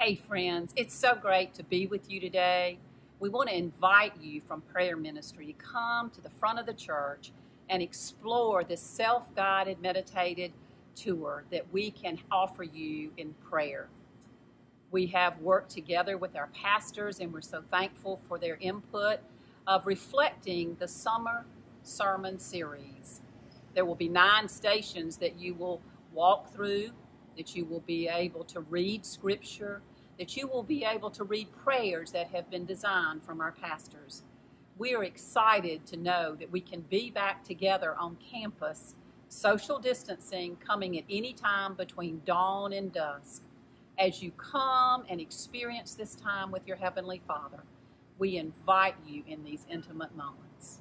Hey, friends, it's so great to be with you today. We want to invite you from prayer ministry to come to the front of the church and explore this self guided, meditated tour that we can offer you in prayer. We have worked together with our pastors, and we're so thankful for their input of reflecting the summer sermon series. There will be nine stations that you will walk through, that you will be able to read scripture, that you will be able to read prayers that have been designed from our pastors. We are excited to know that we can be back together on campus, social distancing coming at any time between dawn and dusk. As you come and experience this time with your Heavenly Father, we invite you in these intimate moments.